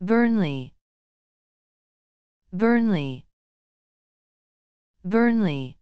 Burnley. Burnley. Burnley.